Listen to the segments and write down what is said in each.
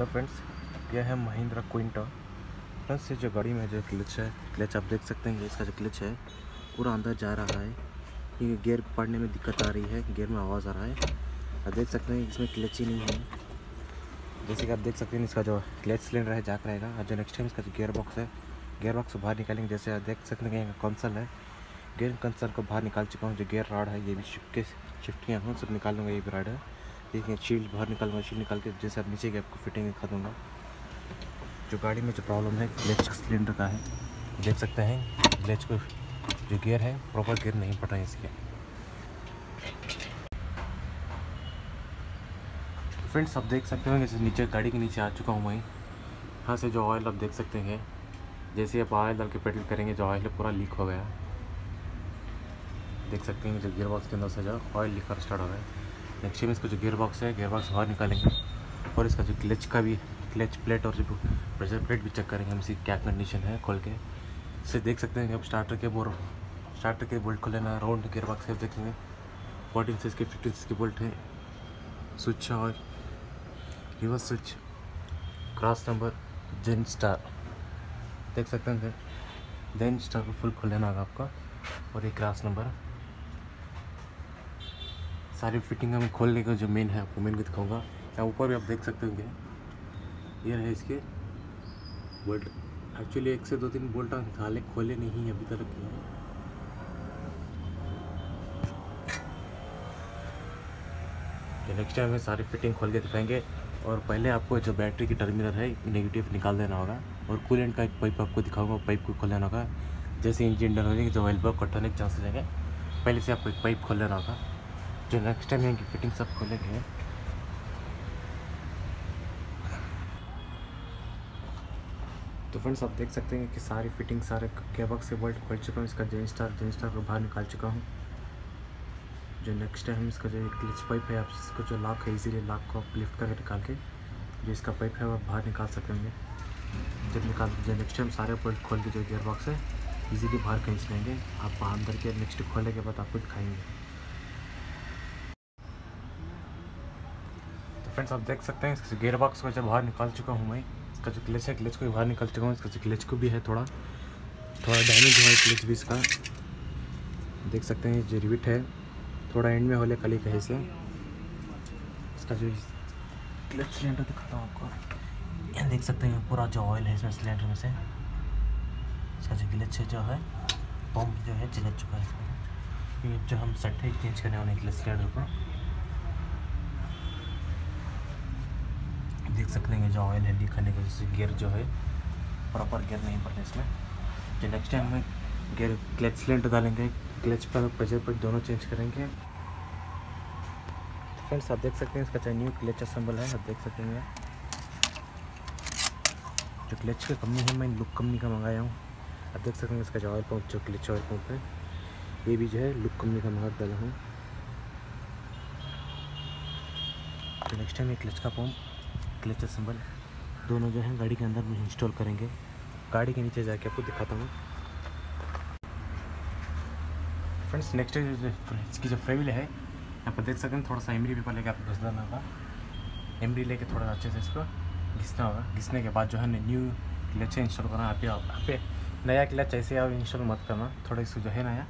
Hello friends, यह है Mahindra क्विंटा। Friends, ये जो गाड़ी में जो क्लच है, क्लच आप देख सकते हैं इसका जो क्लच है, पूरा अंदर जा रहा है। ये गियर पड़ने में दिक्कत आ रही है, गियर में आवाज़ आ रहा है। आप देख सकते हैं, इसमें क्लच ही नहीं है। जैसे कि आप देख सकते हैं, इसका जो क्लच सिलेंडर है जाक रहेगा और जो नेक्स्ट टाइम इसका जो गियर बॉक्स है गियर बॉक्स बाहर निकालेंगे, जैसे आप देख सकते हैं कंसल है। गियर कंसल को बाहर निकाल चुका हूँ, जो गियर राड है, ये भी शिफ्ट के शिफ्ट किया हूँ, सब निकाल लूँगा, ये भी राड है। देखिए शील्ड बाहर निकालूँगा शील्ड निकाल के जैसे आप नीचे गैप को फिटिंग दिखा दूँगा। जो गाड़ी में जो प्रॉब्लम है क्लच सिलेंडर का है। देख सकते हैं क्लच को जो गियर है प्रॉपर गियर नहीं पड़ रहा है इसके। फ्रेंड्स आप देख सकते हो जैसे नीचे, गाड़ी के नीचे आ चुका हूँ मैं। यहाँ से जो ऑयल आप देख सकते हैं, जैसे आप ऑयल डाल के पेट्रोल करेंगे, जो ऑयल पूरा लीक हो गया। देख सकते हैं जो गियर बॉक्स के अंदर से जो ऑयल लीक कर स्टार्ट हो गया। नेक्स्ट में इसका जो गियर बॉक्स है गियर बॉक्स बाहर निकालेंगे। और इसका जो क्लच का भी क्लच प्लेट और जो प्रेशर प्लेट भी चेक करेंगे हम इसकी क्या कंडीशन है खोल के। इसे देख सकते हैं कि अब स्टार्टर के बोर स्टार्टर के बोल्ट खोले ना राउंड गियर बॉक्स है देखेंगे। फोर्टीन से इसके फिफ्टीन से बोल्ट है। स्विच और रिवर्स स्विच क्रॉस नंबर जेन स्टार देख सकते हैं देन स्टार को फुल खोल लेना होगा आपका। और ये क्रॉस नंबर सारी फिटिंग हम खोलने का जो मेन है, आपको मेन भी दिखाऊँगा। यहाँ ऊपर भी आप देख सकते होंगे। ये है इसके बोल्ट एक्चुअली एक से दो तीन बोल्ट निकाले खोले नहीं अभी तक किए नेक्स्ट टाइम में सारी फिटिंग खोल के दिखाएँगे। और पहले आपको जो बैटरी की टर्मिनल है नेगेटिव निकाल देना होगा। और कूलेंट का एक पाइप आपको दिखाऊँगा पाइप को खोल लेना होगा। जैसे इंजन डर हो जाएगी जो ऑयल बॉक कटने के चांस जाएँगे। पहले से आपको एक पाइप खोल लेना होगा। जो नेक्स्ट टाइम यहाँ की फिटिंग सब खोलेंगे। तो फ्रेंड्स आप देख सकते हैं कि सारी फिटिंग सारे केबक से बोल्ट खोल चुका हूँ, इसका जेन स्टार जेन स्टार को बाहर निकाल चुका हूँ। जो नेक्स्ट टाइम इसका जो क्लिच पाइप है, आप इसको जो लॉक है इजीली लॉक को आप लिफ्ट करके निकाल के जो इसका पाइप है, वो बाहर निकाल सकेंगे जब निकाल जो नेक्स्ट टाइम सारे बोल्ट खोल के जो गियर बॉक्स है इजीली बाहर खींच लेंगे आप अंदर के नेक्स्ट खोलने के बाद आपको दिखाएँगे। फ्रेंड्स, आप देख सकते हैं, इसके गियर बॉक्स को जब बाहर निकाल चुका हूँ मैं, इसका जो क्लच है क्लच को भी बाहर निकाल चुका हूँ, इसका जो क्लच को भी है थोड़ा थोड़ा डैमेज हुआ है क्लच भी इसका। देख सकते हैं जो रिविट है, थोड़ा एंड में होले कली कहीं से। इसका जो क्लच सिलेंडर दिखाता हूँ आपको। ये देख सकते हैं पूरा जो ऑयल है इसमें सिलेंडर में से, इसका जो क्लच जो है पंप जो है चिलक चुका है इसमें जो हम सेट है चेंज करने वाले क्लच सिलेंडर को। सकते हैं जो ऑयल है लीक करने की वजह से गियर जो है प्रॉपर गियर नहीं पड़ता इसमें। जो नेक्स्ट टाइम में गियर क्लच सिलेंडर डालेंगे क्लच पर प्रेशर पर दोनों चेंज करेंगे। तो फ्रेंड्स आप देख सकते हैं इसका चाहे न्यू क्लच असम्बल है, आप देख सकते हैं। जो क्लच की कंपनी है, मैं लुक कंपनी का मंगाया हूँ। आप देख सकते हैं इसका जो ऑयल पंप जो क्लच ऑयल पंप है, ये भी जो है लुक कंपनी का मंगा डाला हूँ। तो नेक्स्ट टाइम ये क्लच का पंप क्लच सिंबल। दोनों जो हैं गाड़ी के अंदर में इंस्टॉल करेंगे। गाड़ी के नीचे जाके आपको दिखाता हूँ। फ्रेंड्स नेक्स्ट इसकी जो फ्रेविल है, यहाँ पर देख सकते हैं, थोड़ा सा एमरी पेपर लेके आपको घिस देना होगा। एमरी लेके थोड़ा अच्छे से इसको घिसना होगा। घिसने के बाद जो है न्यू क्लच इंस्टॉल करना। आप पे नया क्लच ऐसे आप इंस्टॉल मत करना। थोड़ा इसको जो है नया,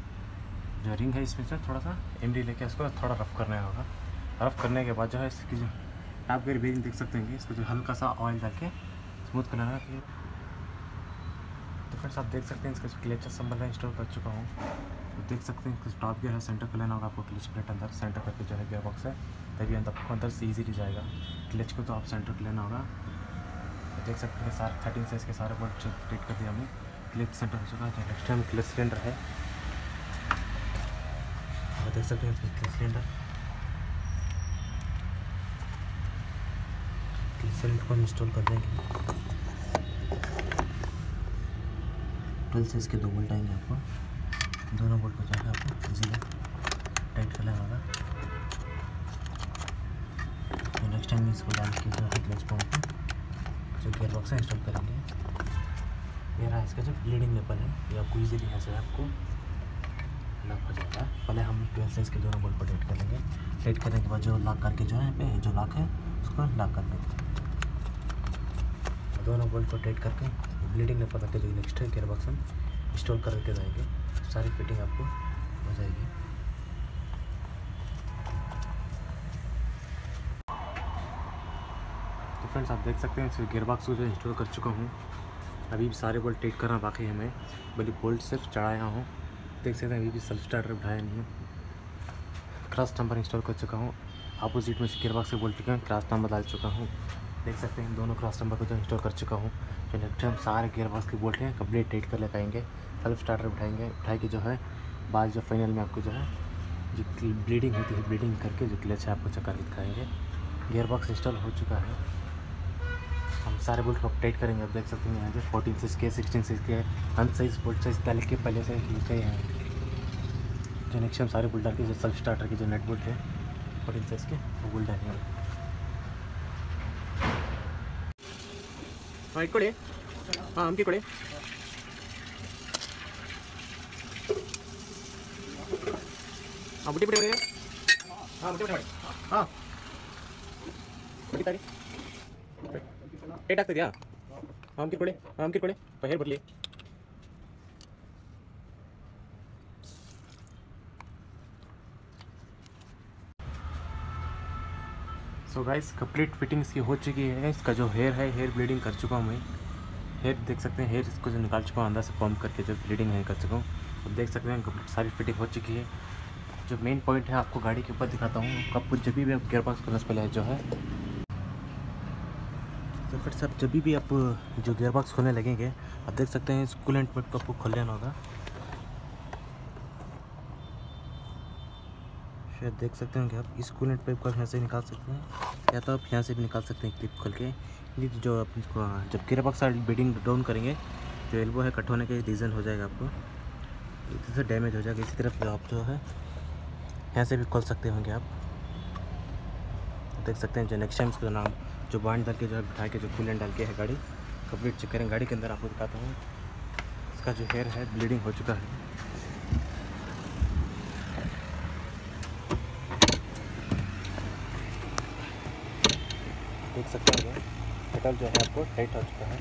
जो रिंग है इसमें से थोड़ा सा एमरी लेके उसको थोड़ा रफ करना होगा। रफ करने के बाद जो है, इसकी जो टॉप गेयर बेरिंग देख सकते हैं इसको जो हल्का सा ऑयल डाल के स्मूथ करना है तो फ्रेंड्स आप देख सकते हैं इसका क्लच संभल है इंस्टॉल कर चुका हूँ। तो देख सकते हैं इसका टॉप गियर है सेंटर कर लेना होगा आपको क्लच प्लेट अंदर सेंटर करके जो है गियर बॉक्स है, तभी अंदर आपको अंदर से ईजीली जाएगा। क्लच को तो आप सेंटर कर लेना होगा। तो देख सकते हैं सारे थर्टीन साइज़ के सारे बोल्ट ट्रीट कर दिया हमने। क्लच सेंटर हो चुका है नेक्स्ट टाइम क्लच सिलेंडर है। देख सकते हैं क्लच सिलेंडर सिलेंडर को इंस्टॉल कर देंगे। ट्वेल्व साइज़ के दो बोल्ट आएँगे आपको। दोनों बोल्ट को जाकर आपको इजीली टाइट कर लेना होगा तो नेक्स्ट टाइम इसको डाल के जो है क्लच पंप जो गियर बॉक्स है इंस्टॉल करेंगे। ये रहा इसका जो लीडिंग लेपल है, ये आपको इजीली यहाँ से आपको। लॉक हो जाएगा। पहले हम ट्वेल्व साइज़ के दोनों बोल्ट को टाइट कर लेंगे। टाइट करने के बाद जो लॉक करके जो है पे, जो लॉक है, उसको लॉक कर देंगे। दोनों बोल्ट को टाइट करके ब्लीडिंग नहीं पता जो नेक्स्ट गियर बॉक्स हम इंस्टॉल करके जाएँगे। सारी फिटिंग आपको हो जाएगी। तो फ्रेंड्स आप देख सकते हैं गियर बॉक्स को जो इंस्टॉल कर चुका हूँ। अभी भी सारे बोल्ट टाइट करना बाकी है हमें बल्कि बोल्ट सिर्फ़ चढ़ाया हूँ। देख सकते हैं, अभी भी सेल्फ स्टार्टर उठाया नहीं है। क्रॉस नंबर इंस्टॉल कर चुका हूँ। अपोजिट में से गियर बॉक्स के बोल्ट क्रॉस नंबर डाल चुका हूँ। देख सकते हैं दोनों क्रॉस नंबर को जो इंस्टॉल कर चुका हूँ। जो नेक्स्ट टाइम सारे गियर बॉक्स के बोल्ट हैं कंप्लीट टाइट कर ले पाएँगे। सेल्फ स्टार्टर उठाएँगे उठाए के जो है बाद जो फाइनल में आपको जो है, जो ब्लीडिंग होती है ब्लीडिंग करके जो क्लच है, आपको चक्कर दिखाएँगे। गियर बॉक्स इंस्टॉल हो चुका है। हम सारे बोल्ट को अपडेट करेंगे। आप देख सकते हैं यहाँ पे फोर्टीन साइज़ के सिक्सटीन साइज़ के अन साइज़ बोल्ट साइज़ डाल के, पहले से लिखे हैं। जो नेक्स्ट हम सारे बोल्ट डाल के, जो सेल्फ स्टार्टर के जो नेट बोल्ट है फोर्टीन साइज़ के, वो बोल्ट डालेंगे। हाँ इकड़े हाँ अमक इकड़े हाँ बुटी पड़े हाँ बुटी पड़े हाँ बुटी तारी डेट आगे हाँ अमक इकड़े हाँ अमक इकड़े बाहर बढ़ली सो गाइस कंप्लीट फिटिंग इसकी हो चुकी है। इसका जो हेयर है हेयर ब्लीडिंग कर चुका हूँ मैं। हेयर देख सकते हैं हेयर इसको जो निकाल चुका हूँ, अंदर से पम्प करके जो ब्लीडिंग है, कर चुका हूँ। अब देख सकते हैं कंप्लीट सारी फिटिंग हो चुकी है। जो मेन पॉइंट है, आपको गाड़ी के ऊपर दिखाता हूँ। आपको जब भी आप गियर बॉक्स करने से पहले जो है। तो फिर सब जब भी आप, जो गियर बॉक्स खोलने लगेंगे, आप देख सकते हैं पेट को आपको खोल लेना होगा। शायद देख सकते होंगे आप इस कूलेंट पाइप को यहाँ से निकाल सकते हैं, या तो आप यहाँ से भी निकाल सकते हैं क्लिप खोल के। जो आप इसको जब गियर बॉक्स बीडिंग डाउन करेंगे, जो एल्बो है कट होने के रीज़न हो जाएगा आपको। इसी से डैमेज हो जाएगा, इसी तरफ़ आप जो है, यहाँ से भी खोल सकते होंगे आप। देख सकते हैं जो नेक्स्ट टाइम इसका नाम, जो बांड डाल के, जो है बिठा के जो कूलेंट डाल के है गाड़ी कंप्लीट चेक करें, गाड़ी के अंदर आपको दिखाता हूँ। इसका जो हेयर है ब्लीडिंग हो चुका है। देख सकते हैं मेटल जो है आपको टाइट हो चुका है।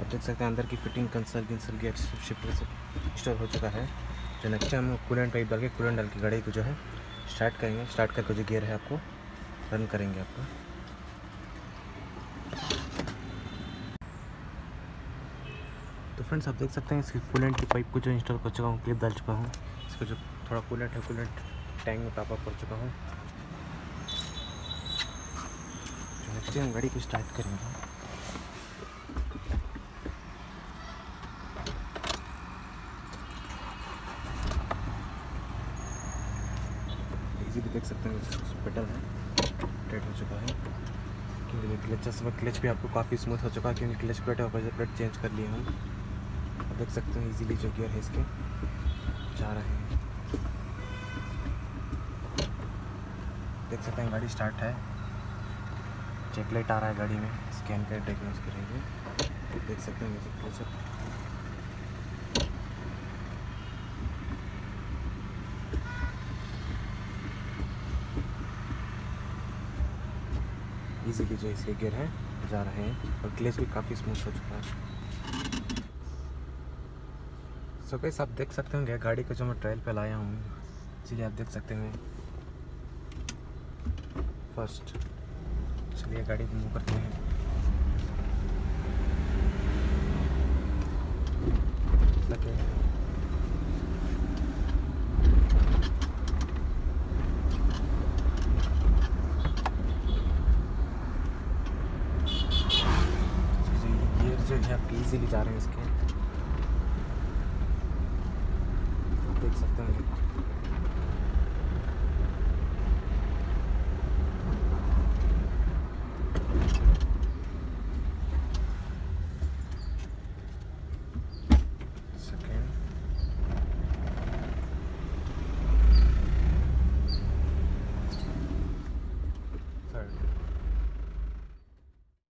आप देख सकते हैं अंदर की फिटिंग कंसल किंसल गेट शिफ्ट स्टोर हो चुका है। जो नेक्स्ट हम कूलेंट पाइप डाल के कूलेंट डाल के गाड़ी को जो है स्टार्ट करेंगे। स्टार्ट करके जो गियर है आपको रन करेंगे आपको। तो फ्रेंड्स आप देख सकते हैं इसकी कूलेंट की पाइप को जो इंस्टॉल कर चुका हूँ क्लिप डाल चुका हूँ। इसको जो थोड़ा कूलेंट है कूलेंट टैंक में टॉपअप कर चुका हूँ। नेक्स्ट हम गाड़ी को स्टार्ट करेंगे। इजीली देख सकते हैं पेटल है। टाइट हो चुका है। क्योंकि क्लच क्लच भी आपको काफ़ी स्मूथ हो चुका है, क्योंकि क्लच प्लेट और प्लेट चेंज कर लिए हम। आप देख सकते हैं इजीली जो गियर है इसके, जा रहे हैं। देख सकते हैं, गाड़ी स्टार्ट है। चेक लाइट आ रहा है गाड़ी में, स्कैन कर करेंगे देख सकते हैं इजीली जो इसके गियर हैं, जा रहे हैं, और क्लेच भी काफ़ी स्मूथ हो चुका है। सो कैसे आप देख सकते होंगे, गाड़ी को जो मैं ट्रायल पे लाया हूँ, इसीलिए आप देख सकते हैं। फ़र्स्ट चलिए गाड़ी को मूव करते हैं। लगे जो है आपके इजीली जा रहे हैं इसके। देख सकते हैं।